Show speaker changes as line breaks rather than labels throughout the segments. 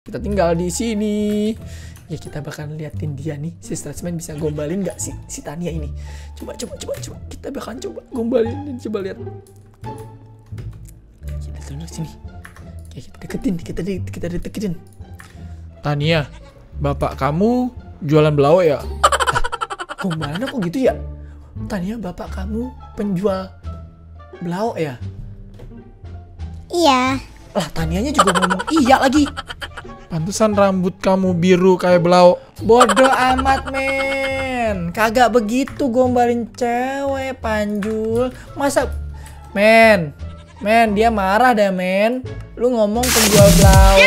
Kita tinggal di sini. Ya kita bakal liatin dia nih, si Stressman bisa gombalin nggak si si Tania ini? Coba coba coba coba. Kita bakal coba gombalin dan coba lihat. Kita tunggu sini. Ya kita deketin, kita de kita deketin. Tania, bapak kamu jualan belawak ya? Gombalan kok gitu ya? Tania, bapak kamu penjual belawak ya?
Iya.
Lah Tanianya juga ngomong iya lagi. Pantesan rambut kamu biru kayak belau. Bodoh amat men. Kagak begitu gombalin cewek panjul. Masa men. Men dia marah deh men. Lu ngomong penjual belau.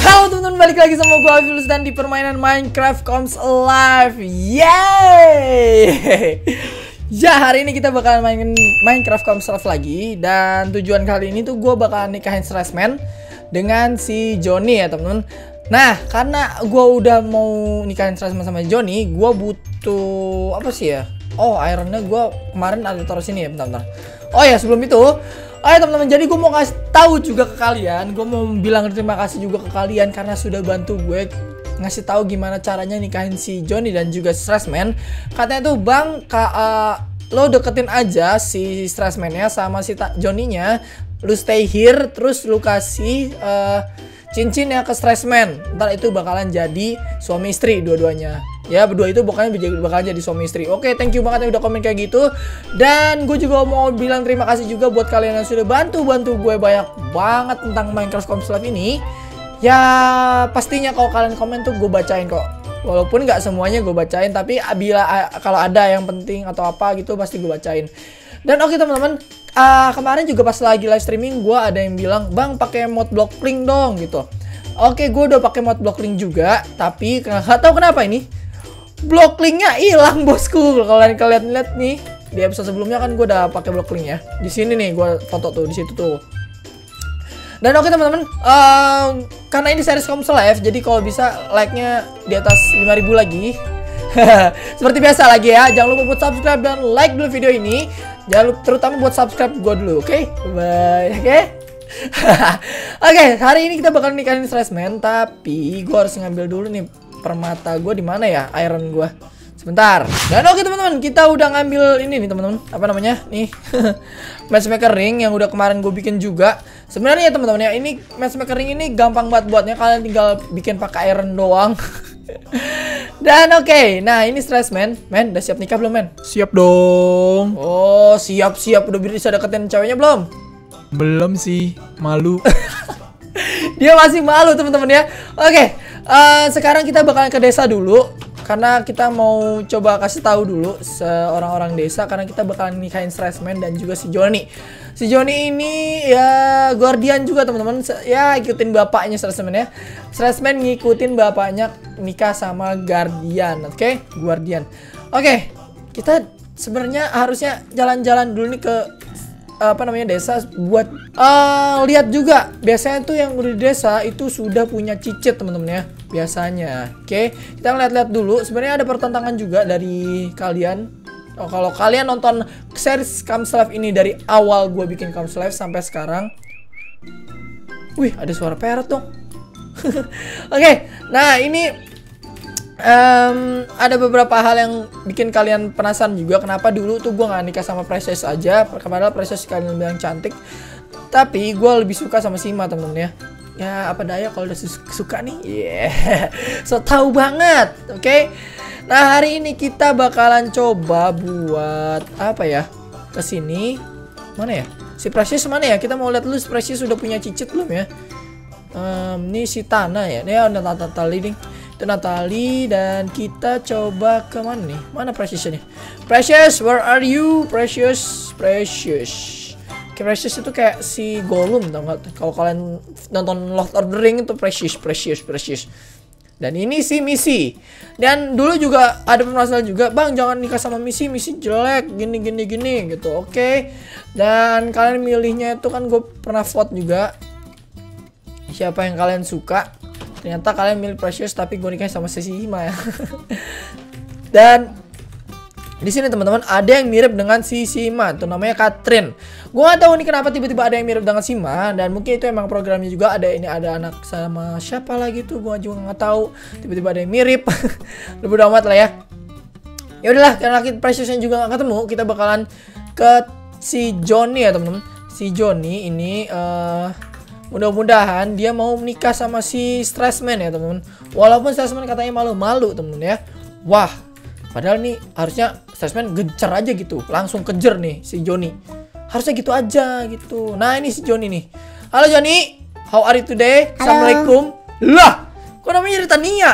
Halo teman-teman balik lagi sama gue Afilus dan di permainan Minecraft Comes Alive Yeay Ya hari ini kita bakalan mainin Minecraft Alive lagi. Dan tujuan kali ini tuh gue bakalan nikahin Stressman Dengan si Johnny ya teman-teman Nah karena gue udah mau nikahin Stressman sama Johnny Gue butuh apa sih ya? Oh ironnya gue kemarin ada taruh sini ya bentar-bentar. Oh ya sebelum itu Oke teman-teman, jadi gue mau kasih tahu juga ke kalian, gue mau bilang terima kasih juga ke kalian karena sudah bantu gue ngasih tahu gimana caranya nikahin si Johnny dan juga Stressman. Katanya tuh bang, ka, uh, lo deketin aja si Stressman-nya sama si Johnny-nya, lu stay here, terus lu kasih uh, cincin ya ke Stressman. Ntar itu bakalan jadi suami istri dua-duanya. Ya berdua itu pokoknya bakal jadi suami istri. Oke thank you banget yang udah komen kayak gitu. Dan gue juga mau bilang terima kasih juga buat kalian yang sudah bantu bantu gue banyak banget tentang Minecraft Comes Live ini ya pastinya kalau kalian komen tuh gue bacain kok. Walaupun nggak semuanya gue bacain tapi bila kalau ada yang penting atau apa gitu pasti gue bacain. Dan oke okay, teman-teman uh, kemarin juga pas lagi live streaming gue ada yang bilang bang pakai mod block link dong gitu. Oke okay, gue udah pakai mod block link juga tapi nggak tahu kenapa ini. Blok linknya hilang bosku. Kalian kalian lihat nih di episode sebelumnya kan gue udah pakai blok link ya. Di sini nih gue foto tuh di situ tuh dan oke teman-teman um, karena ini series Komsel Live jadi kalau bisa like-nya di atas 5000 lagi seperti biasa lagi ya jangan lupa buat subscribe dan like dulu video ini jangan lupa terutama buat subscribe gue dulu oke okay? bye oke okay? Oke, okay, hari ini kita bakal nikahin Stressman, tapi gue harus ngambil dulu nih permata gue di mana ya iron gue sebentar. Dan oke teman-teman kita udah ngambil ini nih teman-teman. Apa namanya? Nih. Matchmaker ring yang udah kemarin gue bikin juga. Sebenarnya ya teman-teman ya ini matchmaker ring ini gampang banget buatnya. Kalian tinggal bikin pakai iron doang. Dan oke okay, nah ini stress man man udah siap nikah belum man
siap dong.
Oh siap siap. Udah bisa deketin ceweknya belum?
Belum sih. Malu.
Dia masih malu teman-teman ya. Oke okay. Uh, sekarang kita bakalan ke desa dulu karena kita mau coba kasih tahu dulu seorang-orang desa karena kita bakalan nikahin Stressman dan juga si Joni. Si Joni ini ya guardian juga teman-teman. Ya ikutin bapaknya Stressman ya. Stressman ngikutin bapaknya nikah sama guardian, oke? Okay? Guardian. Oke, okay, kita sebenarnya harusnya jalan-jalan dulu nih ke apa namanya desa buat uh, lihat juga biasanya tuh yang di desa itu sudah punya cicit teman-teman ya biasanya. Oke kita ngeliat-lihat dulu. Sebenarnya ada pertentangan juga dari kalian. Oh, kalau kalian nonton series Comes Live ini dari awal gue bikin Comes Live sampai sekarang. Wih ada suara parrot dong. Oke nah ini um, ada beberapa hal yang bikin kalian penasaran juga. Kenapa dulu tuh gue gak nikah sama Precious aja? Padahal Precious kalian bilang cantik. Tapi gue lebih suka sama Sima temen-temen ya ya apa daya kalau udah suka nih yeah so tahu banget oke okay? nah hari ini kita bakalan coba buat apa ya ke sini mana ya si Precious mana ya kita mau lihat dulu si Precious sudah punya cicit belum ya um, ini si Tanah ya ini ada tata tali nih itu Natali dan kita coba ke mana nih? Mana Precious nih? Precious, where are you? Precious, Precious. Precious itu kayak si Gollum tau gak? Kalau kalian nonton Lord of the Ring itu Precious, Precious, Precious. Dan ini si misi. Dan dulu juga ada permasalahan juga, bang jangan nikah sama misi, misi jelek, gini gini gini gitu. Oke. Okay. Dan kalian milihnya itu kan gue pernah vote juga. Siapa yang kalian suka? ternyata kalian milih Precious tapi gue nikah sama Sesi Hima ya dan Di sini teman-teman ada yang mirip dengan si Sima, tuh namanya Katrin. Gua nggak tahu nih kenapa tiba-tiba ada yang mirip dengan Sima dan mungkin itu emang programnya juga ada ini ada anak sama siapa lagi tuh gua juga nggak tahu. Tiba-tiba ada yang mirip. Lebih amat lah ya. Ya udahlah karena kita Preciousnya juga nggak ketemu, kita bakalan ke si Johnny ya teman-teman. Si Johnny ini uh, mudah-mudahan dia mau menikah sama si Stressman ya teman-teman. Walaupun Stressman katanya malu-malu teman-teman ya. Wah, padahal nih harusnya Stressman gencar aja gitu, langsung kejar nih si Johnny. Harusnya gitu aja gitu. Nah ini si Johnny nih. Halo Johnny, how are you today?
Halo.
Assalamualaikum. Lah, kok namanya jadi Tania?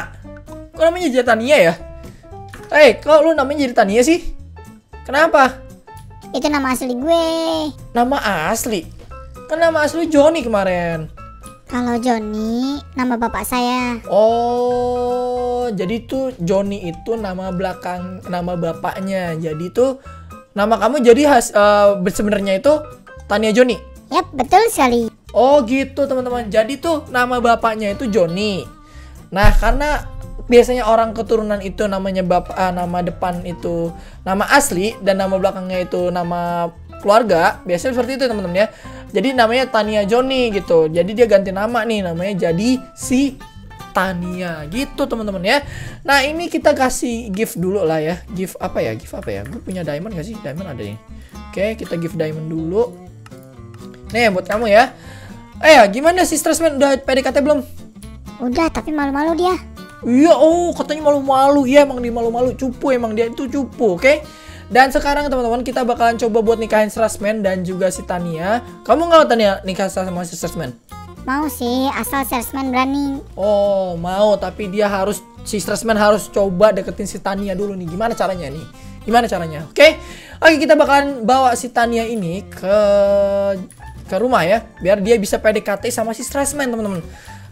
Kok namanya jadi Tania ya? Eh, kok lu namanya jadi Tania sih? Kenapa?
Itu nama asli gue.
Nama asli? Kan nama asli Johnny kemarin.
Kalau Johnny, nama bapak saya.
Oh, jadi tuh Johnny itu nama belakang nama bapaknya. Jadi tuh nama kamu jadi has eh, sebenarnya itu Tania Johnny.
Yap, betul sekali.
Oh gitu teman-teman. Jadi tuh nama bapaknya itu Johnny. Nah karena biasanya orang keturunan itu namanya bapak ah, nama depan itu nama asli dan nama belakangnya itu nama keluarga. Biasanya seperti itu teman-teman ya. Jadi namanya Tania Johnny gitu. Jadi dia ganti nama nih namanya jadi si Tania gitu teman-teman ya. Nah ini kita kasih gift dulu lah ya. Gift apa ya? Gift apa ya? Gue punya diamond gak sih? Diamond ada nih. Oke kita gift diamond dulu. Nih buat kamu ya. Eh gimana sih Stressman udah PDKT belum?
Udah, tapi malu-malu dia.
Iya, oh katanya malu-malu. Iya emang dia malu-malu. Cupu emang dia itu cupu, oke? Dan sekarang teman-teman kita bakalan coba buat nikahin Stressman dan juga si Tania. Kamu nggak mau Tania nikah sama si Stressman?
Mau sih, asal salesman berani.
Oh mau, tapi dia harus si Stressman harus coba deketin si Tania dulu nih. Gimana caranya nih? Gimana caranya? Oke, oke kita bakalan bawa si Tania ini ke ke rumah ya, biar dia bisa PDKT sama si Stressman teman-teman.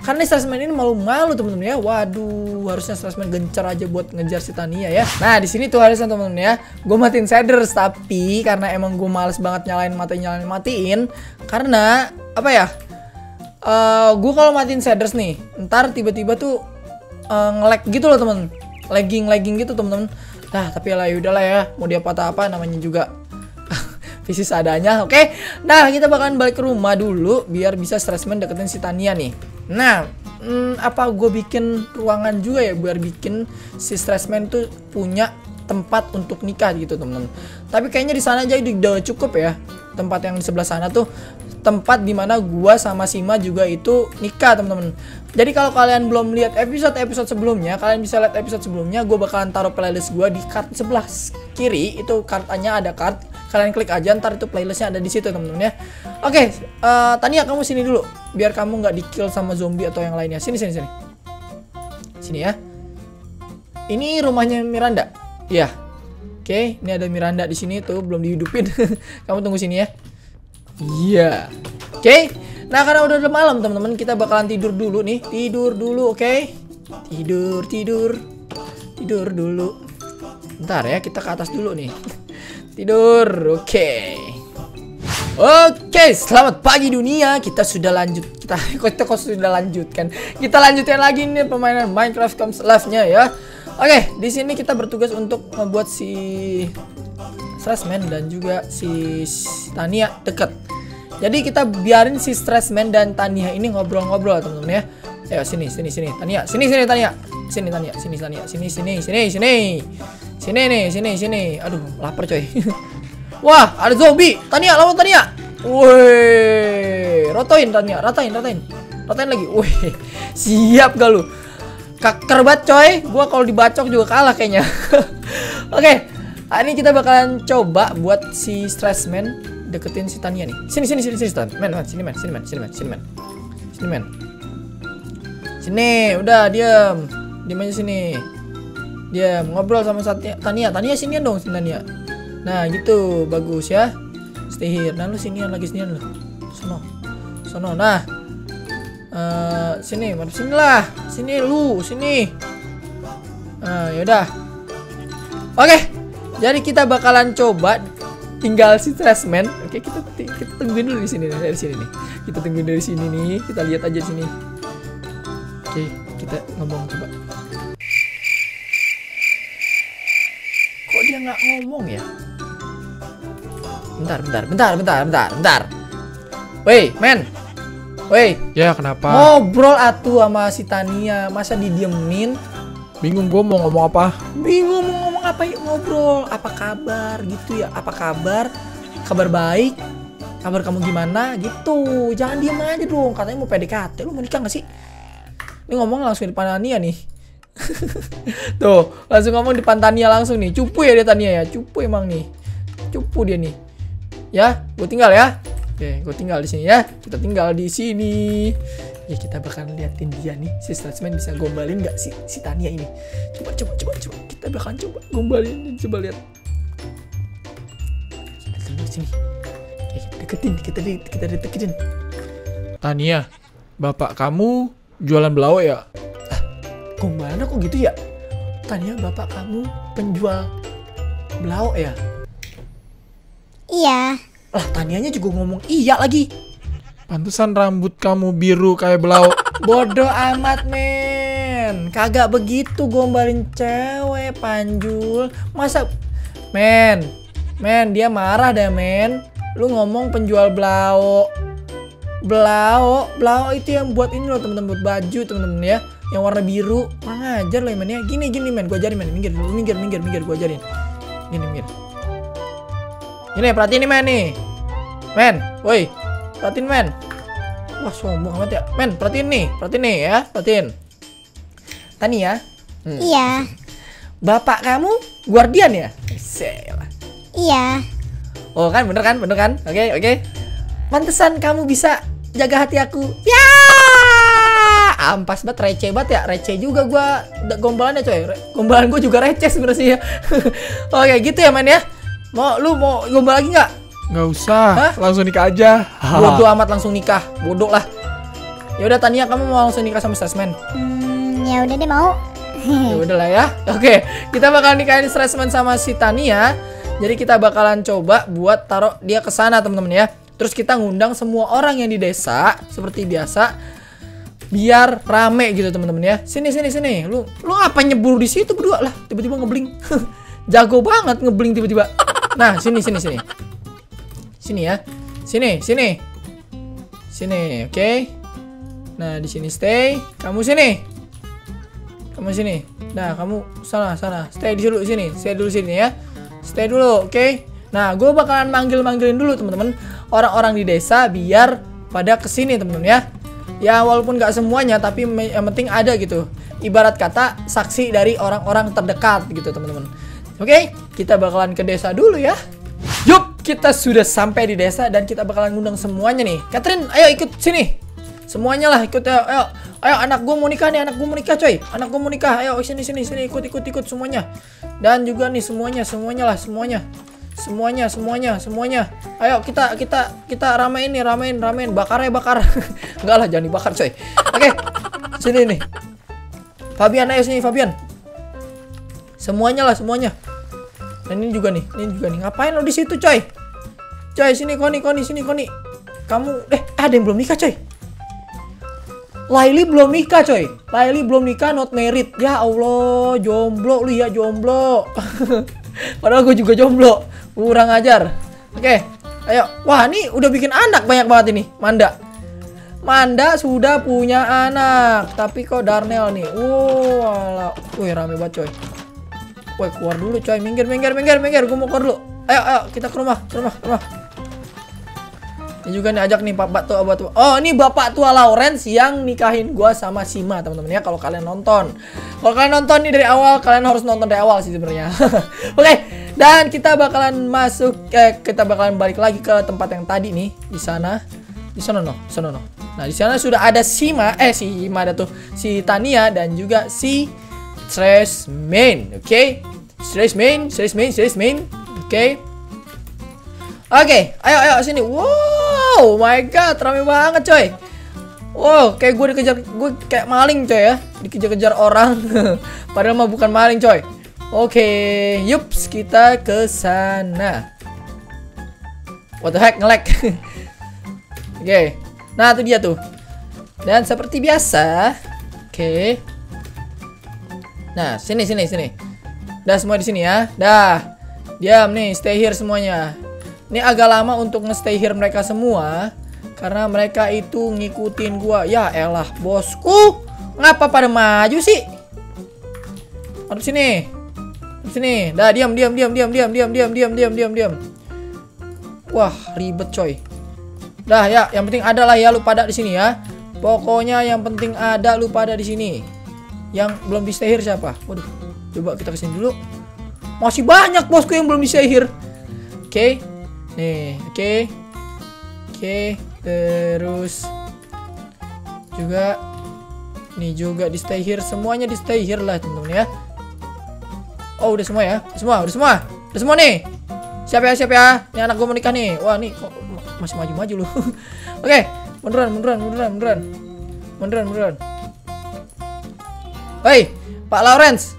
Karena Stressman ini malu-malu teman-teman ya. Waduh, harusnya Stressman gencar aja buat ngejar si Tania ya. Nah, di sini tuh harusnya teman-teman ya. Gue matiin shaders tapi karena emang gue males banget nyalain matiin nyalain matiin karena apa ya? eh gue kalau matiin shaders nih, ntar tiba-tiba tuh eh, nge-lag gitu loh temen lagging lagging gitu temen-temen nah tapi lah udahlah ya mau dia patah apa namanya juga visi seadanya oke nah kita bakalan balik ke rumah dulu biar bisa stressman deketin si Tania nih nah hmm, apa gue bikin ruangan juga ya biar bikin si stressman tuh punya tempat untuk nikah gitu temen-temen tapi kayaknya di sana aja udah cukup ya tempat yang di sebelah sana tuh tempat di mana gua sama Sima juga itu nikah teman-teman. Jadi kalau kalian belum lihat episode-episode sebelumnya, kalian bisa lihat episode sebelumnya. Gua bakalan taruh playlist gua di card sebelah kiri. Itu kartanya ada card. Kalian klik aja, ntar itu playlistnya ada di situ teman-teman ya. Oke, eh, Tania kamu sini dulu, biar kamu nggak di kill sama zombie atau yang lainnya. Sini sini sini. Sini ya. Ini rumahnya Miranda. Iya. Oke, ini ada Miranda di sini tuh belum dihidupin. kamu tunggu sini ya. Iya. Oke. Nah, karena udah udah malam, teman-teman, kita bakalan tidur dulu nih. Tidur dulu, oke? Tidur, tidur. Tidur dulu. Bentar ya, kita ke atas dulu nih. Tidur. Oke. Oke, selamat pagi dunia. Kita sudah lanjut. Kita kita kok sudah lanjutkan. Kita lanjutkan lagi nih permainan Minecraft Comes Live-nya ya. Oke, di sini kita bertugas untuk membuat si Stressman dan juga si Tania deket. Jadi kita biarin si Stressman dan Tania ini ngobrol-ngobrol teman-teman ya. Ayo sini sini sini Tania. Sini sini Tania. Sini Tania, sini Tania. Sini sini sini sini. Sini nih, sini sini. Aduh, lapar coy. Wah, ada zombie. Tania, lawan Tania. Woi, rotoin Tania, ratain, ratain. Ratain lagi. Woi, siap gak lu? Kaker banget coy. Gua kalau dibacok juga kalah kayaknya. Oke. Hari ini kita bakalan coba buat si Stressman deketin si Tania nih. Sini sini sini sini Stan. Men, men, sini men, sini men, sini men, sini men. Sini men. Sini, udah diam. Diam aja sini. Diam, ngobrol sama Satya- Tania. Tania sini dong, sini Tania. Nah, gitu. Bagus ya. Stay here. Nah, lu sinian lagi sinian lu. Sono. Sono. Nah. Eh, sini, madep sini lah. Sini lu, sini. Nah, yaudah. Oke. Jadi kita bakalan coba tinggal si Stressman. Oke, kita kita tungguin dulu di sini dari sini nih. Kita tungguin dari sini nih. Kita lihat aja sini. Oke, kita ngomong coba. Kok dia nggak ngomong ya? Bentar, bentar, bentar, bentar, bentar, bentar. Woi, men. Woi,
Ya kenapa?
ngobrol atuh sama si Tania. Masa didiemin?
Bingung gue mau ngomong apa?
Bingung mau ngomong apa yuk ngobrol. Apa kabar gitu ya? Apa kabar? Kabar baik? Kabar kamu gimana? Gitu. Jangan diem aja dong. Katanya mau PDKT. Lu mau nikah gak sih? Ini ngomong langsung di depan Tania nih. Tuh, langsung ngomong depan Tania langsung nih. Cupu ya dia Tania ya. Cupu emang nih. Cupu dia nih. Ya, gue tinggal ya. Oke, gue tinggal di sini ya. Kita tinggal di sini. Ya kita bakal liatin dia nih. Si Statsman bisa gombalin nggak si si Tania ini? Coba, coba, coba, coba. Kita bakal coba gombalin. Coba lihat. Kita sini. Oke, kita deketin, kita kita deketin.
Tania, bapak kamu jualan belau ya?
Gombalan kok gitu ya? Tania, bapak kamu penjual belau ya?
Iya.
Lah, Tanianya juga ngomong iya lagi.
Pantesan rambut kamu biru kayak belau.
Bodoh amat men Kagak begitu gombalin cewek Panjul Masa Men Men dia marah deh men Lu ngomong penjual belau Belau Belau itu yang buat ini loh temen-temen Buat baju temen-temen ya Yang warna biru. Kurang ajar loh men ya. Gini gini men Gue ajarin men Minggir dulu Minggir minggir minggir. Gue ajarin. Gini minggir. Ini perhatiin nih men nih. Men Woi. Perhatiin men. Wah sombong amat ya. Men perhatiin nih. Perhatiin nih ya. Perhatiin. Tania
Iya.
Bapak kamu guardian ya? Selah.
Iya.
Oh kan? Bener kan? Bener kan? Oke oke. Mantesan kamu bisa jaga hati aku. Ya Ampas banget receh banget ya Receh juga gua. Da- Gombalannya coy Gombalan gua juga receh sebenarnya sih ya. Oke gitu ya man ya. Mau lu mau gombal lagi nggak?
Nggak usah,
Hah?
langsung nikah aja.
Bodoh amat langsung nikah. Bodoh lah. Ya udah Tania kamu mau langsung nikah sama Statsman
Hmm, ya udah deh mau.
ya udahlah ya. Oke kita bakal nikahin Stressman sama si Tania. Jadi kita bakalan coba buat taruh dia ke sana teman-teman ya. Terus kita ngundang semua orang yang di desa seperti biasa biar rame gitu teman-teman ya sini sini sini lu lu apa nyebur di situ berdua lah tiba-tiba ngebling jago banget ngebling tiba-tiba nah sini sini sini sini ya sini sini sini oke nah di sini stay kamu sini kamu sini. Nah, kamu sana sana. Stay di dulu sini. Stay dulu sini ya. Stay dulu, oke? Nah, gue bakalan manggil-manggilin dulu teman-teman orang-orang di desa biar pada ke sini teman-teman ya. Ya walaupun nggak semuanya, tapi yang penting ada gitu. Ibarat kata saksi dari orang-orang terdekat gitu teman-teman. Oke, kita bakalan ke desa dulu ya. Yup, kita sudah sampai di desa dan kita bakalan ngundang semuanya nih. Catherine, ayo ikut sini. Semuanya lah ikut ayo, ayo. Ayo anak gue mau nikah nih, anak gue mau nikah coy. Anak gue mau nikah. Ayo sini sini sini ikut ikut ikut semuanya. Dan juga nih semuanya, semuanya lah, semuanya. Semuanya, semuanya, semuanya. Ayo kita kita kita ramein nih, ramein, ramein. Bakar ya bakar. Enggak lah, jangan dibakar coy. Oke. Sini nih. Fabian ayo sini Fabian. Semuanya lah, semuanya. Dan ini juga nih, ini juga nih. Ngapain lo di situ coy? Coy, sini Koni, Koni, sini Koni. Kamu eh ada yang belum nikah coy. Laili belum nikah coy Laili belum nikah not married Ya Allah jomblo lu ya jomblo Padahal gue juga jomblo Kurang ajar. Oke ayo. Wah ini udah bikin anak banyak banget ini Manda. Manda sudah punya anak Tapi kok Darnell nih? Wow Wih rame banget coy. Woi keluar dulu coy. Minggir minggir minggir minggir. Gue mau keluar dulu. Ayo ayo kita ke rumah Ke rumah ke rumah. Ini juga nih ajak nih bapak tua bapak tua. Oh ini bapak tua Lawrence yang nikahin gua sama Sima teman-teman ya kalau kalian nonton. Kalau kalian nonton nih dari awal kalian harus nonton dari awal sih sebenarnya. Oke dan kita bakalan masuk eh kita bakalan balik lagi ke tempat yang tadi nih di sana di sana no, sana no. Nah di sana sudah ada Sima eh si Sima ada tuh si Tania dan juga si Stress Main. Oke Stress Main, Stress Main, Stress Main. Oke. Oke, ayo ayo sini. Wow, my god, rame banget coy. Wow, kayak gue dikejar, gue kayak maling coy ya, dikejar-kejar orang. Padahal mah bukan maling coy. Oke, yups, kita ke sana. What the heck, ngelek. Oke, nah itu dia tuh. Dan seperti biasa, oke. Nah, sini sini sini. Dah semua di sini ya. Dah. Diam nih, stay here semuanya. Ini agak lama untuk nge-stay here mereka semua karena mereka itu ngikutin gua. Ya elah, bosku. Ngapa pada maju sih? Hadap sini. Sini. Dah diam diam diam diam diam diam diam diam diam diam diam. Wah, ribet coy. Dah ya, yang penting ada lah ya lu pada di sini ya. Pokoknya yang penting ada lu pada di sini. Yang belum di stay here siapa? Waduh, coba kita ke sini dulu. Masih banyak bosku yang belum di stay here. Oke. Nih, oke. Oke, terus juga nih juga di stay here semuanya di stay here lah teman-teman ya. Oh, udah semua ya? Udah semua, udah semua. Udah semua nih. Siap ya, siap ya. Ini anak gue mau nikah nih. Wah, nih kok masih maju-maju lu. Oke, munduran, munduran, munduran, munduran. Munduran, munduran. Hei, Pak Lawrence.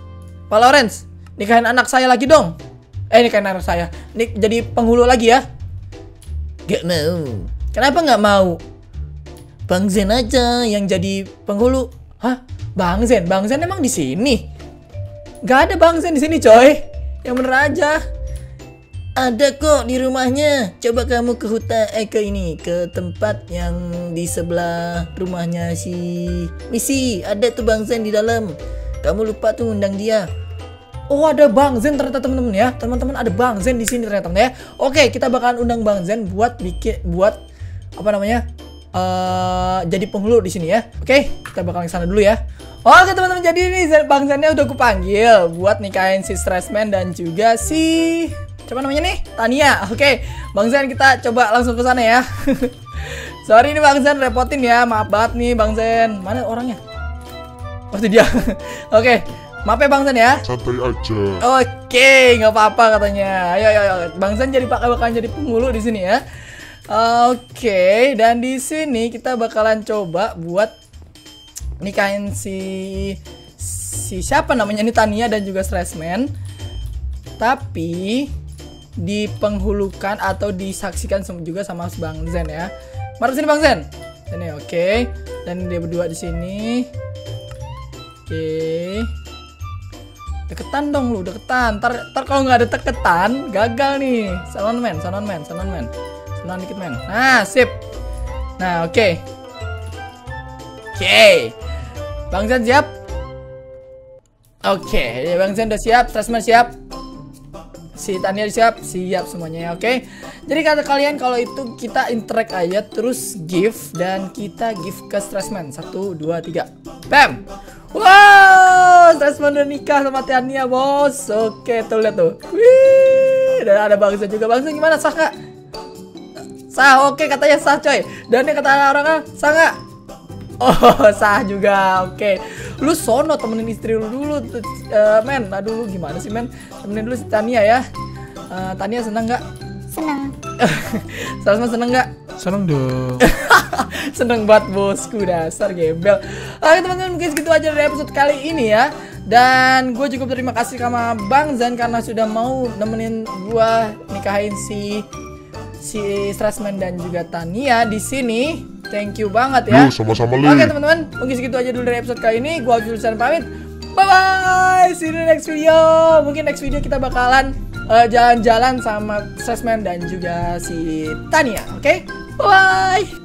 Pak Lawrence, nikahin anak saya lagi dong. Eh, nikahin anak saya. Nik jadi penghulu lagi ya. Gak mau. Kenapa nggak mau? Bang Zen aja yang jadi penghulu. Hah? Bang Zen? Bang Zen emang di sini? Gak ada Bang Zen di sini, coy. Yang bener aja. Ada kok di rumahnya. Coba kamu ke hutan eh ke ini, ke tempat yang di sebelah rumahnya si Misi. Ada tuh Bang Zen di dalam. Kamu lupa tuh undang dia. Oh ada Bang Zen ternyata teman-teman ya. Teman-teman ada Bang Zen di sini ternyata ya. Oke, kita bakalan undang Bang Zen buat bikin buat apa namanya? Eh jadi penghulu di sini ya. Oke, kita bakalan ke sana dulu ya. Oke teman-teman, jadi ini Bang Zennya udah kupanggil buat nikahin si Stressman dan juga si Siapa namanya nih? Tania. Oke, Bang Zen kita coba langsung ke sana ya. Sorry nih Bang Zen repotin ya. Maaf banget nih Bang Zen. Mana orangnya? Oh itu dia. Oke, maaf ya Bang Zen ya.
santai aja
Oke, nggak apa-apa katanya. Ayo, ayo, ayo. Bang Zen jadi pak bakalan jadi penghulu di sini ya. Oke, dan di sini kita bakalan coba buat nikahin si si siapa namanya ini Tania dan juga Stressman. Tapi dipenghulukan atau disaksikan juga sama Bang Zen ya. Mari sini Bang Zen. Sini, oke. Dan dia berdua di sini. Oke. Deketan dong lu, deketan. Ntar, ntar kalau nggak ada deketan, gagal nih. Salon man, salon man, salon man. Salon dikit man. Nah, sip. Nah, oke. Oke. Bang Zen siap? Oke, ya Bang Zen udah siap, Stressman siap. Si Tania siap, siap semuanya ya, oke. Jadi kata kalian kalau itu kita interact aja terus give dan kita give ke Stressman. Satu, dua, tiga. Bam! Wow, Stressman udah nikah sama Tania, bos. Oke, tuh lihat tuh. Wih, dan ada Bang Zen juga. Bang Zen gimana, sah nggak? Sah, oke katanya sah coy. Dan yang kata orang-orang sah nggak? Oh, sah juga. Oke. Lu sono temenin istri lu dulu, tuh, eh, men. Aduh, lu gimana sih, men? Temenin dulu si Tania ya. Eh, Tania seneng nggak?
Seneng.
Salma seneng nggak?
Seneng dong.
Seneng banget bosku dasar gembel Oke teman-teman mungkin segitu aja dari episode kali ini ya Dan gue cukup terima kasih sama Bang Zan karena sudah mau nemenin gue nikahin si si Stressman dan juga Tania di sini. Thank you banget ya.
Sama-sama.
Oke teman-teman, mungkin segitu aja dulu dari episode kali ini. Gue Abdul Husain pamit. Bye bye. See you in the next video. Mungkin next video kita bakalan eh, jalan-jalan sama Stressman dan juga si Tania. Oke? Bye.